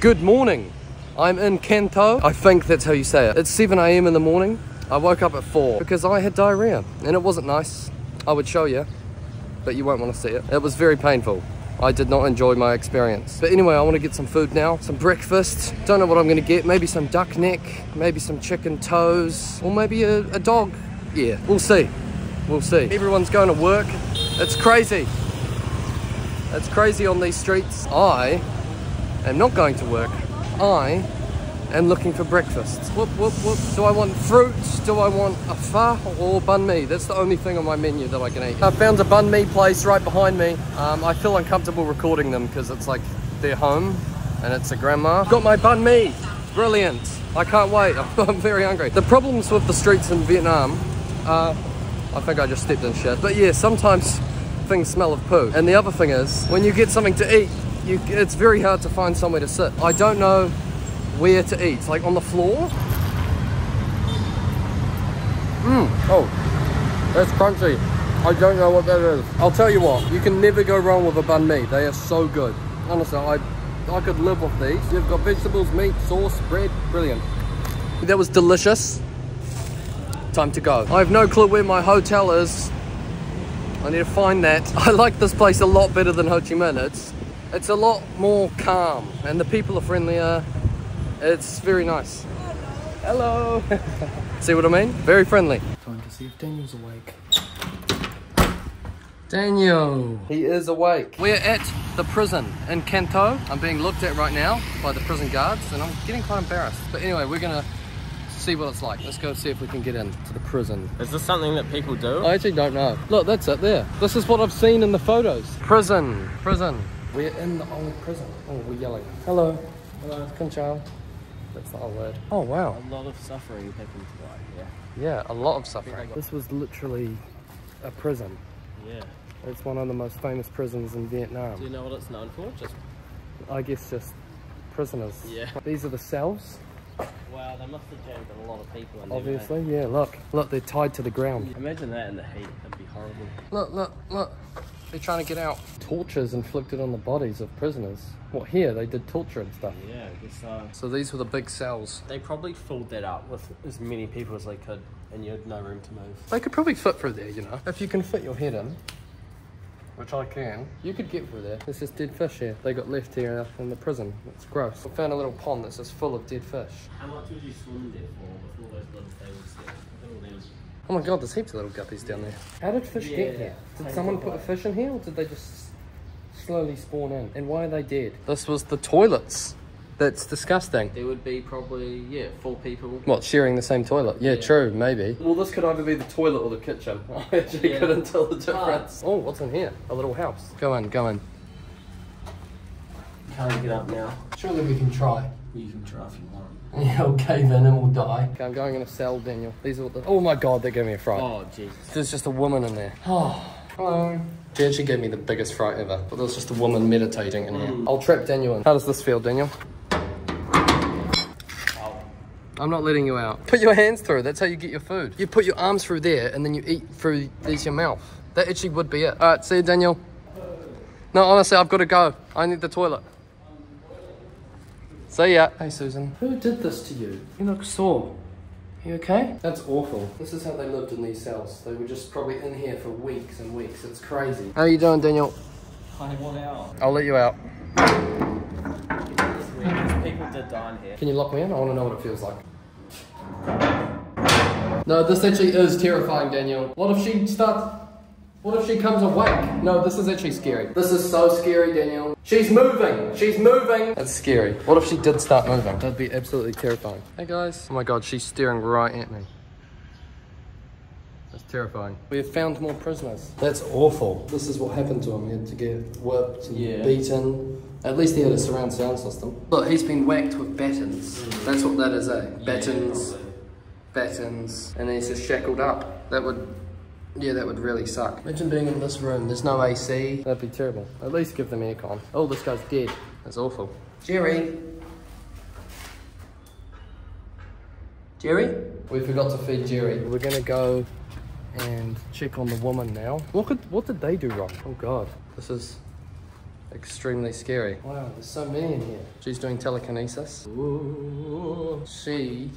Good morning. I'm in Can Tho. I think that's how you say it. It's 7 a.m. in the morning. I woke up at 4 because I had diarrhea and it wasn't nice. I would show you, but you won't want to see it. It was very painful. I did not enjoy my experience. But anyway, I want to get some food now, some breakfast. Don't know what I'm going to get. Maybe some duck neck, maybe some chicken toes, or maybe a, a dog. Yeah, we'll see. We'll see. Everyone's going to work. It's crazy. It's crazy on these streets. I am not going to work. I am looking for breakfast. Whoop, whoop, whoop. Do I want fruit? Do I want a pho or banh mi? That's the only thing on my menu that I can eat. I found a banh mi place right behind me. Um, I feel uncomfortable recording them because it's like their home and it's a grandma. Got my banh mi. Brilliant. I can't wait. I'm very hungry. The problems with the streets in Vietnam are, I think I just stepped in shit. But yeah, sometimes things smell of poo. And the other thing is, when you get something to eat, you, it's very hard to find somewhere to sit. I don't know where to eat, like on the floor. Mmm, oh, that's crunchy. I don't know what that is. I'll tell you what, you can never go wrong with a banh mi. They are so good. Honestly, I, I could live off these. You've got vegetables, meat, sauce, bread, brilliant. That was delicious. Time to go. I have no clue where my hotel is. I need to find that. I like this place a lot better than Ho Chi Minh. It's, it's a lot more calm and the people are friendlier. It's very nice. Hello. see what I mean? Very friendly. Time to see if Daniel's awake. Daniel. He is awake. We're at the prison in Can Tho. I'm being looked at right now by the prison guards and I'm getting quite embarrassed. But anyway, we're gonna see what it's like. Let's go see if we can get into the prison. Is this something that people do? I actually don't know. Look, that's it there. This is what I've seen in the photos. Prison, prison. We're in the old prison. Oh, we're yelling. Hello. Hello. Kunchao. That's the whole word. Oh, wow. A lot of suffering happened today, yeah. Yeah, a lot of suffering. This was literally a prison. Yeah. It's one of the most famous prisons in Vietnam. Do you know what it's known for? Just I guess just prisoners. Yeah. These are the cells, wow, they must have jammed a lot of people in there. obviously. Yeah, look. Look, they're tied to the ground. Imagine that in the heat. That'd be horrible. Look, look, look. They're trying to get out. Tortures inflicted on the bodies of prisoners. What, here? They did torture and stuff. Yeah, I guess so. So these were the big cells. They probably filled that up with as many people as they could, and you had no room to move. They could probably fit through there, you know. If you can fit your head in, which I can, you could get through there. There's just dead fish here. They got left here in the prison. It's gross. I found a little pond that's just full of dead fish. How much would you swim there for with all those little things there? Look at all them. Oh my god, there's heaps of little guppies down there. How did fish get here? Did Take someone it put a fish in here or did they just slowly spawn in? And why are they dead? This was the toilets. That's disgusting. There would be probably, yeah, four people. What, sharing the same toilet? Yeah, Yeah. true, maybe. Well, this could either be the toilet or the kitchen. I actually Yeah. couldn't tell the difference. Oh, what's in here? A little house. Go in, go in. Can't get up now. Surely we can try. You can try if you want. Yeah, we'll cave in and we'll die. Okay, I'm going in a cell, Daniel. These are what the... Oh my god, they gave me a fright. Oh, jeez. There's just a woman in there. Oh, hello. She actually gave me the biggest fright ever. But there was just a woman meditating in here. Mm. I'll trap Daniel in. How does this feel, Daniel? I'm not letting you out. Put your hands through. That's how you get your food. You put your arms through there and then you eat through these your mouth. That actually would be it. All right, see you, Daniel. No, honestly, I've got to go. I need the toilet. See ya. Hey, Susan. Who did this to you? You look sore. You okay? That's awful. This is how they lived in these cells. They were just probably in here for weeks and weeks. It's crazy. How are you doing, Daniel? I want out. I'll let you out. It's weird, 'cause people did die in here. Can you lock me in? I want to know what it feels like. No, this actually is terrifying, Daniel. What if she starts... What if she comes awake? No, this is actually scary. This is so scary, Daniel. She's moving! She's moving! That's scary. What if she did start moving? That'd be absolutely terrifying. Hey guys. Oh my god, she's staring right at me. That's terrifying. We have found more prisoners. That's awful. This is what happened to him. He had to get whipped and Yeah. beaten. At least he had a surround sound system. Look, he's been whacked with battens. That's what that is, eh? Battens, battens, and he's just shackled up. That would Yeah, that would really suck. Imagine being in this room. There's no AC. That'd be terrible. At least give them aircon. Oh, this guy's dead. That's awful. Jerry. Jerry? We forgot to feed Jerry. We're gonna go and check on the woman now. What could what did they do wrong? Oh god. This is extremely scary. Wow, there's so many in here. She's doing telekinesis. Ooh. She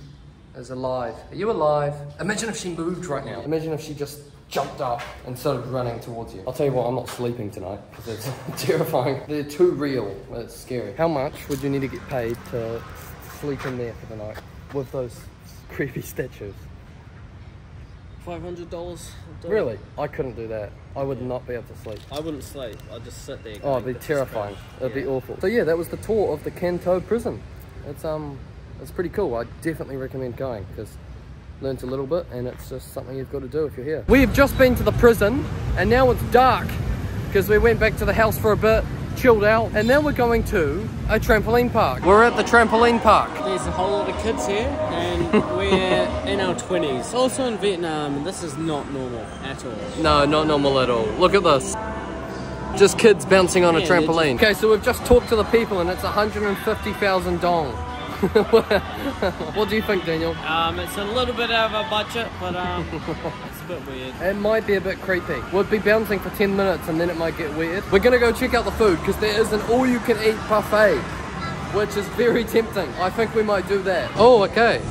is alive. Are you alive? Imagine if she moved right now. Imagine if she just jumped up and started running towards you. I'll tell you what, I'm not sleeping tonight because it's terrifying. They're too real. It's scary. How much would you need to get paid to sleep in there for the night with those creepy statues? Five hundred dollars. Really? I couldn't do that. I would not be able to sleep. I wouldn't sleep. I'd just sit there. Oh, it'd be "This is terrifying. great." It'd be awful. So yeah, that was the tour of the Can Tho prison. It's um, it's pretty cool. I definitely recommend going because learnt a little bit, and it's just something you've got to do if you're here. We've just been to the prison, and now it's dark because we went back to the house for a bit, chilled out, and now we're going to a trampoline park. We're at the trampoline park. There's a whole lot of kids here, and we're in our twenties. Also in Vietnam, this is not normal at all. No, not normal at all. Look at this. Just kids bouncing on a Yeah, they're trampoline. Okay, so we've just talked to the people and it's 150,000 dong. what do you think, Daniel? Um, it's a little bit out of our budget, but um, it's a bit weird. It might be a bit creepy. We'll be bouncing for 10 minutes and then it might get weird. We're gonna go check out the food because there is an all-you-can-eat buffet, which is very tempting. I think we might do that. Oh, okay.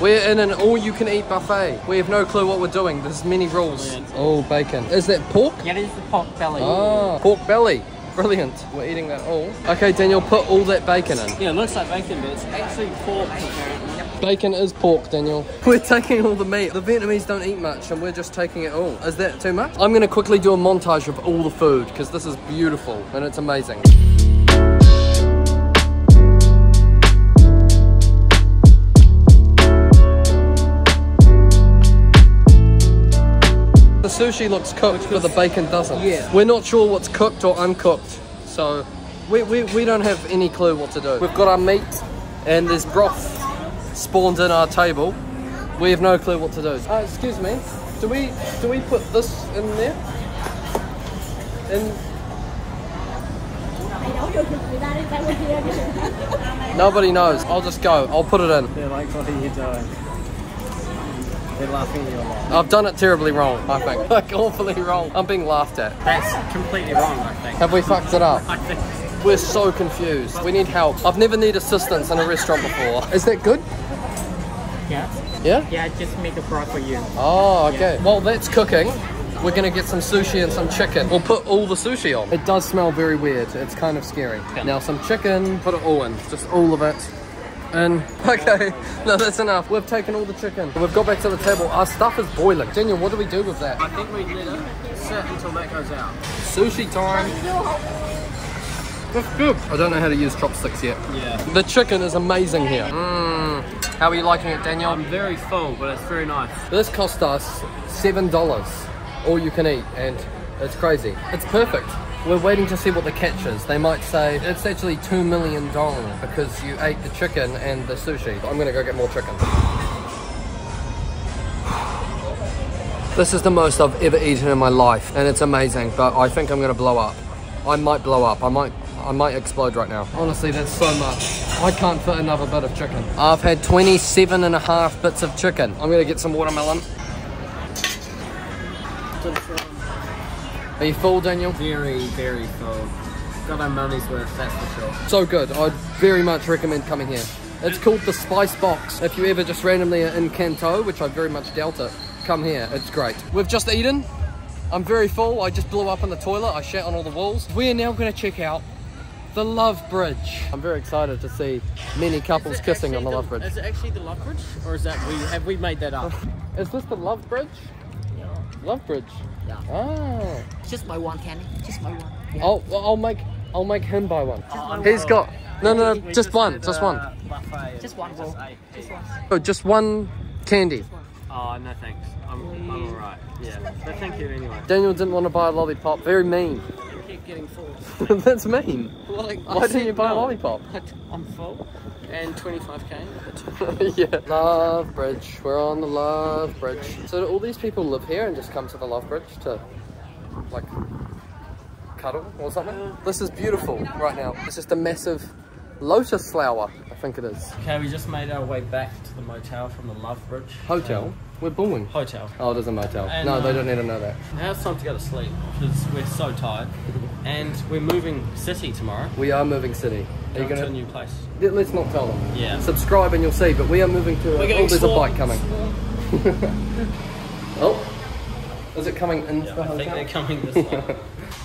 We're in an all-you-can-eat buffet. We have no clue what we're doing. There's many rules. Brilliant. Oh, bacon. Is that pork? Yeah, this is the pork belly. Ah, pork belly. Brilliant. We're eating that all. Okay, Daniel, put all that bacon in. Yeah, it looks like bacon, but it's actually pork apparently. Bacon is pork, Daniel. We're taking all the meat. The Vietnamese don't eat much and we're just taking it all. Is that too much? I'm gonna quickly do a montage of all the food because this is beautiful and it's amazing. Sushi looks cooked, but the bacon doesn't. Yeah. We're not sure what's cooked or uncooked, so we, we, we don't have any clue what to do. We've got our meat, and there's broth spawned in our table. We have no clue what to do. Uh, excuse me, do we do we put this in there? In nobody knows. I'll just go. I'll put it in. They're like, what are you doing? They're laughing at you a lot. I've done it terribly wrong. I think like awfully wrong. I'm being laughed at. That's completely wrong, I think. Have we fucked it up? I think. We're so confused. We need help. I've never needed assistance in a restaurant before. Is that good? Yeah. Yeah? Yeah, just make a broth for you. Oh, okay. Well, that's cooking. We're gonna get some sushi and some chicken. We'll put all the sushi on. It does smell very weird. It's kind of scary. Now some chicken, put it all in. Just all of it. And okay, no, that's enough. We've taken all the chicken. We've got back to the table. Our stuff is boiling. Daniel, what do we do with that? I think we let it sit until that goes out. Sushi time. That's good. I don't know how to use chopsticks yet. Yeah. The chicken is amazing here. Mmm. How are you liking it, Daniel? I'm very full, but it's very nice. This cost us seven dollars, all you can eat, and it's crazy. It's perfect. We're waiting to see what the catch is. They might say it's actually two million dong because you ate the chicken and the sushi. I'm gonna go get more chicken. This is the most I've ever eaten in my life, and it's amazing. But I think I'm gonna blow up. I might blow up. I might. I might explode right now. Honestly, that's so much. I can't fit another bit of chicken. I've had 27 and a half bits of chicken. I'm gonna get some watermelon. Are you full, Daniel? Very, very full. Got our money's worth, that's for sure. So good. I'd very much recommend coming here. It's called the Spice Box. If you ever just randomly are in Can Tho, which I very much doubt it, come here. It's great. We've just eaten. I'm very full. I just blew up in the toilet. I shat on all the walls. We are now going to check out the Love Bridge. I'm very excited to see many couples kissing on actually the Love Bridge. Is it actually the Love Bridge? Or is that we have we made that up? Is this the Love Bridge? Love Bridge. Yeah. Ah. Just buy one candy. Just buy one. Yeah. I'll I'll make I'll make him buy one. one. He's got no no no We just one did, just uh, one. Just one Just one. Oh, just one candy. Oh, no thanks. I'm, I'm alright. Yeah. But thank you anyway. Daniel didn't want to buy a lollipop. Very mean. Getting full. That's mean. Well, like, Why didn't you buy a lollipop? I'm full. And 25k. yeah. Love Bridge. We're on the Love Bridge. So do all these people live here and just come to the Love Bridge to, like, cuddle or something? Uh, this is beautiful right now. It's just a massive lotus flower, think it is. Okay, we just made our way back to the motel from the Love Bridge. Hotel. Um, We're booing. hotel. Oh, it is a motel. And, no, they uh, don't need to know that. Now it's time to go to sleep because we're so tired. and we're moving city tomorrow. We are moving city. Are you Going to a new place. Let's not tell them. Yeah. Subscribe and you'll see. But we are moving to. We're oh, getting there's a bike coming. Oh, is it coming into Yeah, the I think hotel? they're coming this way.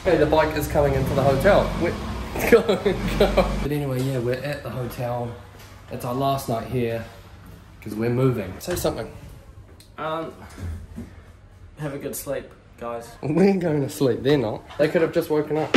Okay, the bike is coming into the hotel. We're... Go, go. But anyway, yeah, we're at the hotel. It's our last night here because we're moving. Say something. um, have a good sleep, guys. We're going to sleep. They're not. They could have just woken up.